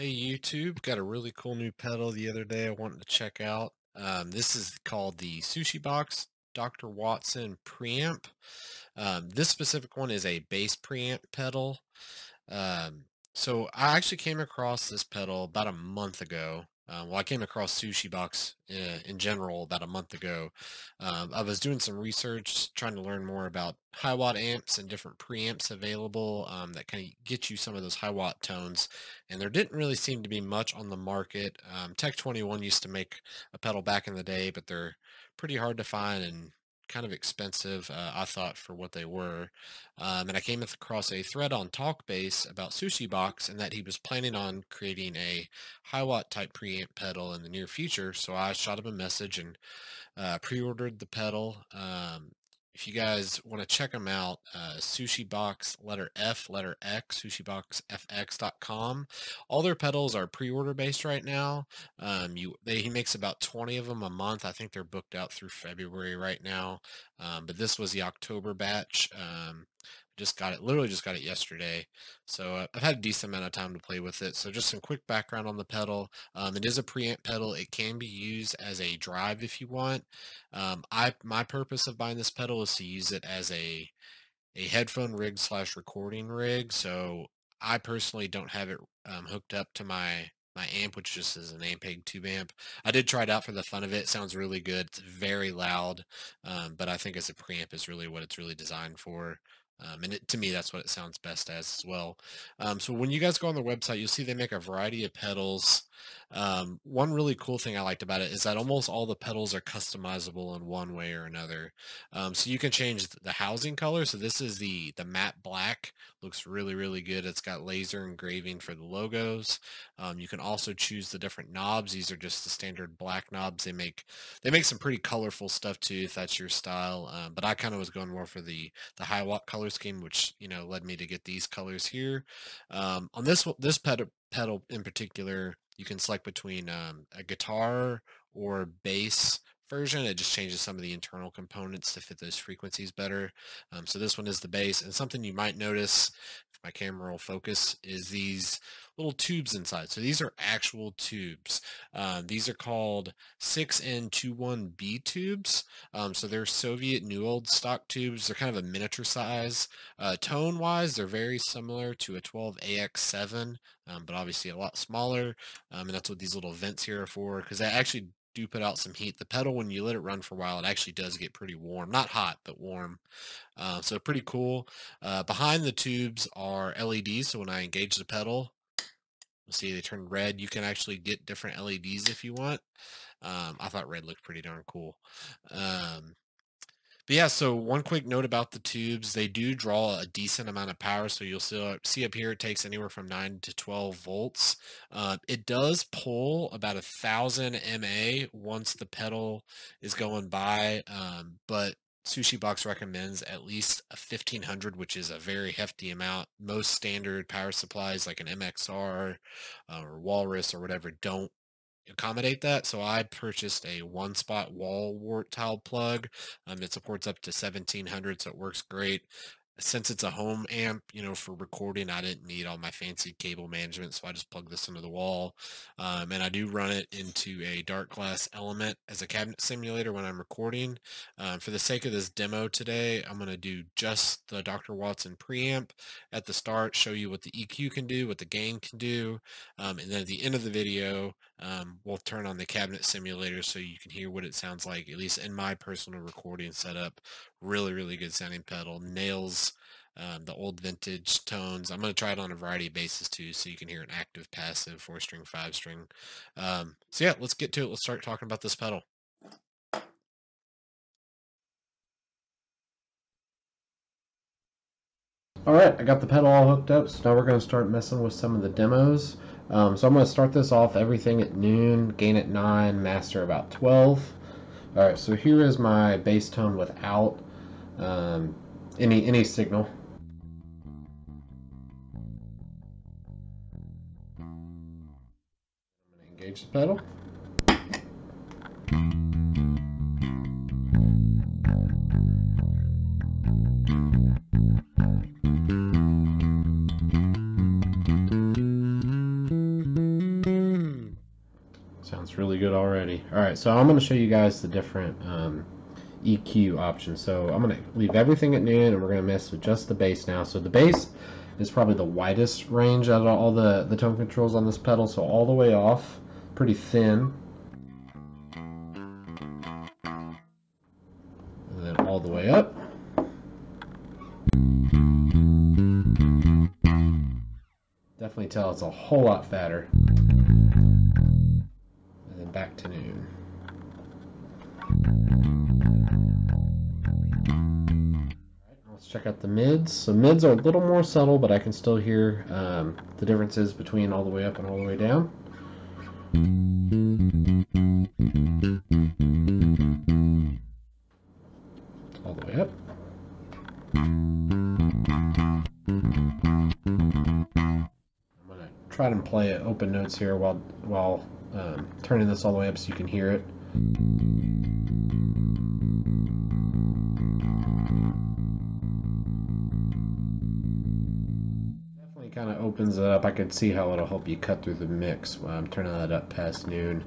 Hey YouTube, got a really cool new pedal the other day I wanted to check out. Um, this is called the Sushi Box Dr. Wattson preamp. Um, this specific one is a bass preamp pedal. Um, so I actually came across this pedal about a month ago uh, well, I came across Sushi Box uh, in general about a month ago. Um, I was doing some research, trying to learn more about Hiwatt amps and different preamps available um, that kind of get you some of those Hiwatt tones. And there didn't really seem to be much on the market. Um, Tech 21 used to make a pedal back in the day, but they're pretty hard to find and kind of expensive, uh, I thought, for what they were. Um, and I came across a thread on TalkBass about Sushi Box and that he was planning on creating a Hiwatt type preamp pedal in the near future. So I shot him a message and uh, pre-ordered the pedal. Um, if you guys want to check them out, uh, Sushi Box letter F letter X sushiboxfx.com. All their pedals are pre-order based right now. Um, you they he makes about 20 of them a month. I think they're booked out through February right now. Um, but this was the October batch. Um, just got it, literally just got it yesterday. So uh, I've had a decent amount of time to play with it. So just some quick background on the pedal. Um, it is a preamp pedal. It can be used as a drive if you want. Um, I My purpose of buying this pedal is to use it as a, a headphone rig slash recording rig. So I personally don't have it um, hooked up to my my amp, which just is an Ampeg tube amp. I did try it out for the fun of it. it sounds really good. It's very loud, um, but I think as a preamp is really what it's really designed for. Um, and it, to me, that's what it sounds best as as well. Um, so when you guys go on their website, you'll see they make a variety of pedals. Um, one really cool thing I liked about it is that almost all the pedals are customizable in one way or another. Um, so you can change the housing color. So this is the, the matte black, looks really, really good. It's got laser engraving for the logos. Um, you can also choose the different knobs. These are just the standard black knobs. They make, they make some pretty colorful stuff too, if that's your style. Um, but I kind of was going more for the, the Hiwatt color scheme, which, you know, led me to get these colors here. Um, on this, this pedal, pedal in particular, you can select between um, a guitar or bass version. It just changes some of the internal components to fit those frequencies better. Um, so this one is the bass. And something you might notice, if my camera will focus, is these little tubes inside. So these are actual tubes. Um, these are called 6N21B tubes. Um, so they're Soviet new old stock tubes. They're kind of a miniature size. Uh, Tone-wise, they're very similar to a 12AX7, um, but obviously a lot smaller. Um, and that's what these little vents here are for, because they actually do put out some heat. The pedal, when you let it run for a while, it actually does get pretty warm. Not hot, but warm. Uh, so pretty cool. Uh, behind the tubes are LEDs, so when I engage the pedal, see they turn red. You can actually get different LEDs if you want. Um, I thought red looked pretty darn cool. Um, but yeah, so one quick note about the tubes, they do draw a decent amount of power. So you'll see, see up here, it takes anywhere from 9 to 12 volts. Uh, it does pull about a thousand MA once the pedal is going by, um, but Sushi Box recommends at least a 1500, which is a very hefty amount. Most standard power supplies like an MXR uh, or Walrus or whatever don't accommodate that. So I purchased a one spot wall wart tile plug. Um, it supports up to 1700, so it works great since it's a home amp, you know, for recording, I didn't need all my fancy cable management, so I just plug this into the wall. Um, and I do run it into a Darkglass element as a cabinet simulator when I'm recording. Um, for the sake of this demo today, I'm going to do just the Dr. Wattson preamp at the start, show you what the EQ can do, what the gain can do, um, and then at the end of the video, um, we'll turn on the cabinet simulator so you can hear what it sounds like, at least in my personal recording setup. Really, really good sounding pedal. Nails um, the old vintage tones. I'm going to try it on a variety of basses too, so you can hear an active, passive, four string, five string. Um, so yeah, let's get to it. Let's start talking about this pedal. All right, I got the pedal all hooked up, so now we're going to start messing with some of the demos. Um, so I'm going to start this off everything at noon, gain at 9, master about 12. All right, so here is my bass tone without um, any any signal. engage the pedal. All right, so I'm going to show you guys the different um, EQ options. So I'm going to leave everything at noon, and we're going to mess with just the bass now. So the bass is probably the widest range out of all the, the tone controls on this pedal. So all the way off, pretty thin. And then all the way up. Definitely tell it's a whole lot fatter. And then back to noon. Check out the mids. So mids are a little more subtle, but I can still hear um, the differences between all the way up and all the way down. All the way up. I'm going to try to play open notes here while while um, turning this all the way up so you can hear it. Opens it up. I can see how it'll help you cut through the mix I'm turning that up past noon.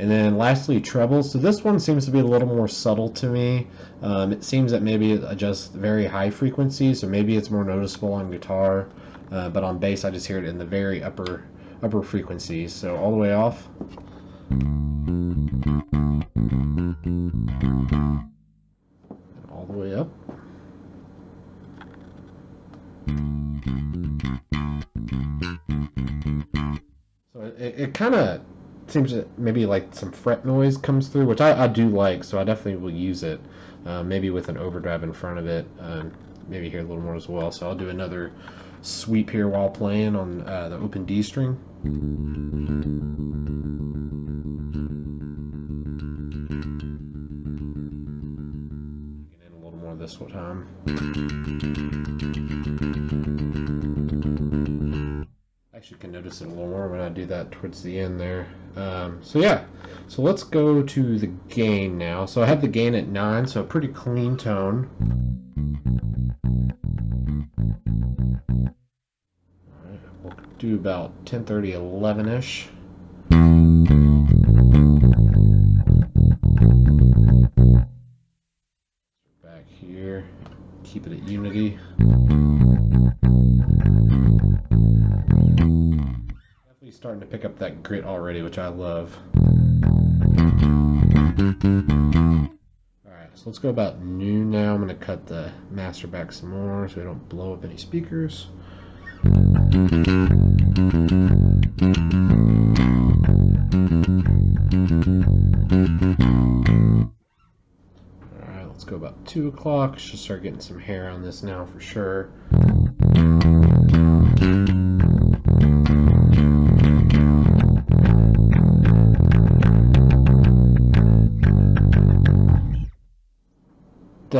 And then lastly, treble. So this one seems to be a little more subtle to me. Um, it seems that maybe it adjusts very high frequencies, so maybe it's more noticeable on guitar. Uh, but on bass I just hear it in the very upper upper frequencies so all the way off it, kind of seems that maybe like some fret noise comes through which I, I do like so I definitely will use it uh, maybe with an overdrive in front of it um, maybe hear a little more as well so I'll do another sweep here while playing on uh, the open D string. In a little more this time. Actually, can notice it a little more when I do that towards the end there. Um, so yeah, so let's go to the gain now. So I have the gain at 9, so a pretty clean tone. Right, we'll do about 10:30, 11ish. Back here, keep it at unity. Starting to pick up that grit already, which I love. Alright, so let's go about noon now. I'm going to cut the master back some more so we don't blow up any speakers. Alright, let's go about 2 o'clock. Should start getting some hair on this now for sure.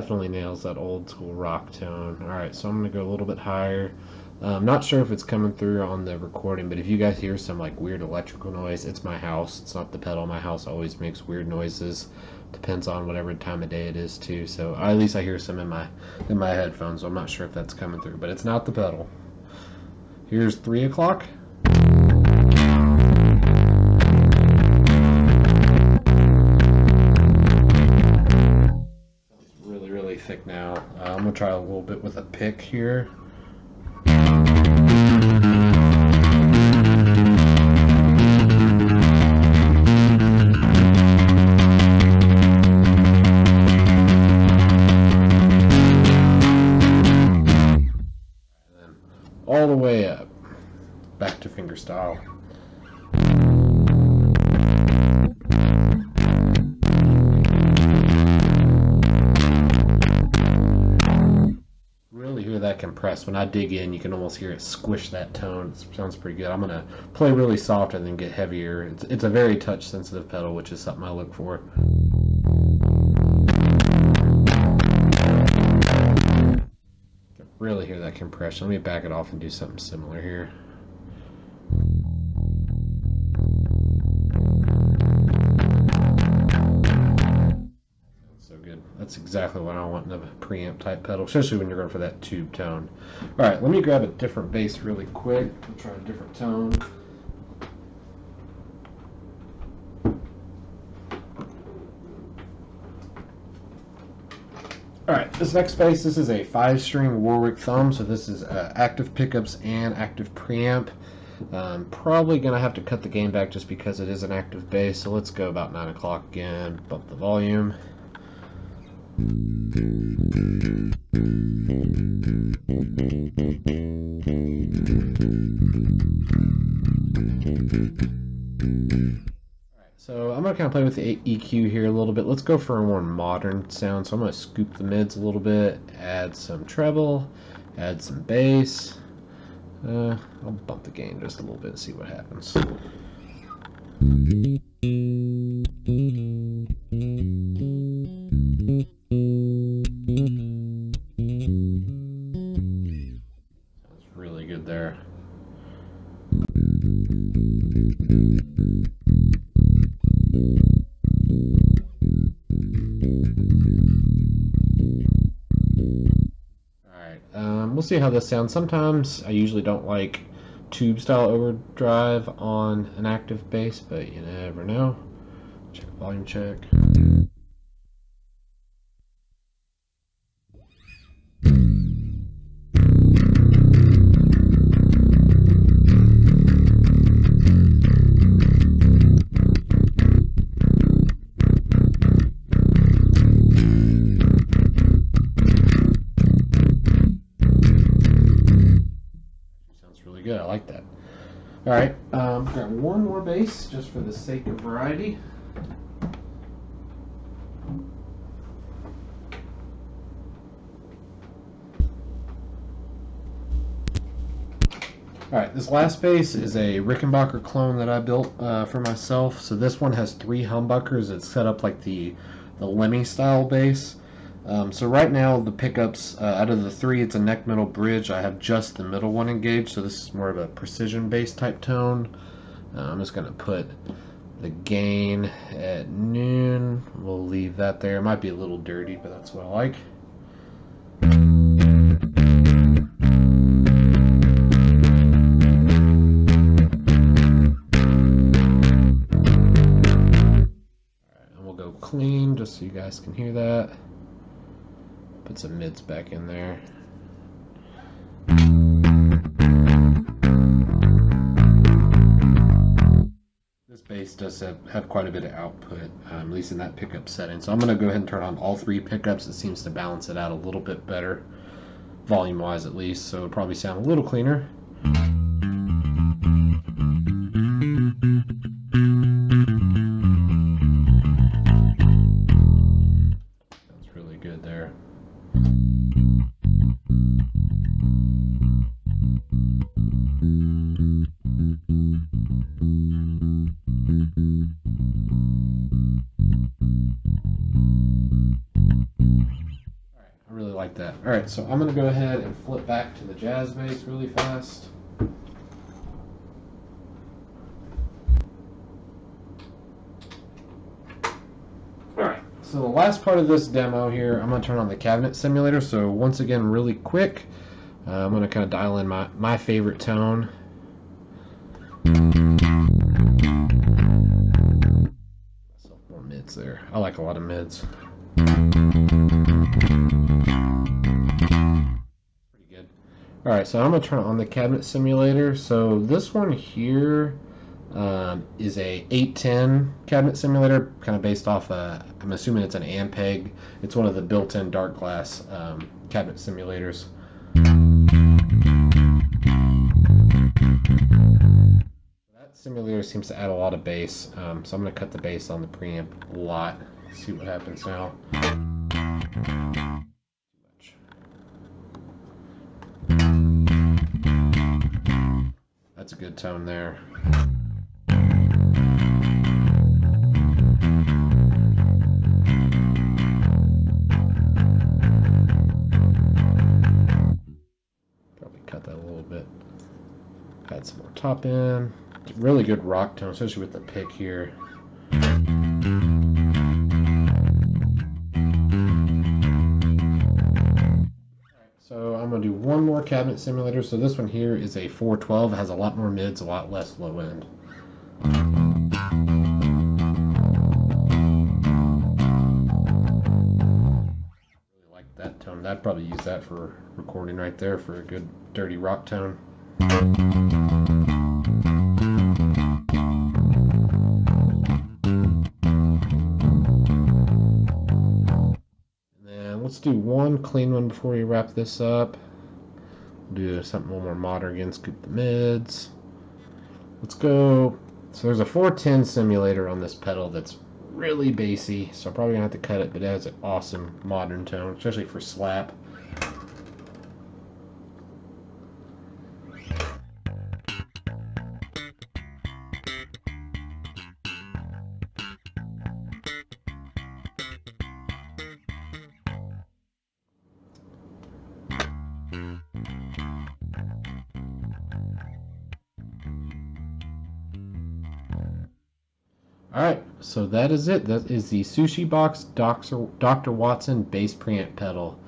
Definitely nails that old school rock tone. Alright, so I'm to go a little bit higher. I'm um, not sure if it's coming through on the recording, but if you guys hear some like weird electrical noise, it's my house. It's not the pedal. My house always makes weird noises. Depends on whatever time of day it is too. So at least I hear some in my in my headphones. So I'm not sure if that's coming through, but it's not the pedal. Here's three o'clock. I'm gonna try a little bit with a pick here. all the way up back to fingerstyle. Really that compress. When I dig in, you can almost hear it squish that tone. It sounds pretty good. I'm going to play really soft and then get heavier. It's, it's a very touch sensitive pedal, which is something I look for. really hear that compression. Let me back it off and do something similar here. That's exactly what I want in a preamp type pedal, especially when you're going for that tube tone. All right, let me grab a different bass really quick. I'll try a different tone. Alright, this next bass, this is a five-string Warwick Thumb, so this is uh, active pickups and active preamp. Um, probably going to have to cut the gain back just because it is an active bass, so let's go about 9 o'clock again, bump the volume. So I'm going to kind of play with the EQ here a little bit. Let's go for a more modern sound. So I'm going to scoop the mids a little bit, add some treble, add some bass. Uh, I'll bump the gain just a little bit and see what happens. See how this sounds. Sometimes I usually don't like tube style overdrive on an active bass, but you never know. Check volume check. Really good. I like that. All right, um, got one more bass just for the sake of variety. All right, this last bass is a Rickenbacker clone that I built uh, for myself. So this one has three humbuckers. It's set up like the the Lemmy style bass. Um, so right now the pickups uh, out of the three, it's a neck middle bridge. I have just the middle one engaged, so this is more of a precision bass type tone. Uh, I'm just gonna put the gain at noon. We'll leave that there. It might be a little dirty, but that's what I like. And we'll go clean just so you guys can hear that. Put some mids back in there. This bass does have, have quite a bit of output, um, at least in that pickup setting. So I'm going to go ahead and turn on all three pickups. It seems to balance it out a little bit better, volume-wise at least, so it'll probably sound a little cleaner. I really like that. Alright, so I'm going to go ahead and flip back to the jazz bass really fast. Alright, so the last part of this demo here, I'm going to turn on the cabinet simulator. So once again, really quick, uh, I'm going to kind of dial in my, my favorite tone. More mids there. I like a lot of mids. Alright, so I'm going to turn on the cabinet simulator. So this one here um, is a 810 cabinet simulator, kind of based off, uh, I'm assuming it's an Ampeg. It's one of the built-in Darkglass um, cabinet simulators. That simulator seems to add a lot of bass, um, so I'm going to cut the bass on the preamp a lot. See what happens now. That's a good tone there. Probably cut that a little bit. Add some more top end. Really good rock tone, especially with the pick here. Gonna do one more cabinet simulator. So this one here is a 412. It has a lot more mids, a lot less low end. Really like that. tone. I'd probably use that for recording right there for a good dirty rock tone. And let's do one clean one before we wrap this up. Do something a little more modern again, scoop the mids. Let's go. So there's a 410 simulator on this pedal that's really bassy, so I'm probably gonna have to cut it, but it has an awesome modern tone, especially for slap. Alright, so that is it. That is the Sushi Box Dr. Dr. Wattson bass preamp pedal.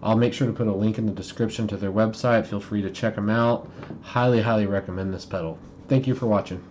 I'll make sure to put a link in the description to their website. Feel free to check them out. Highly, highly recommend this pedal. Thank you for watching.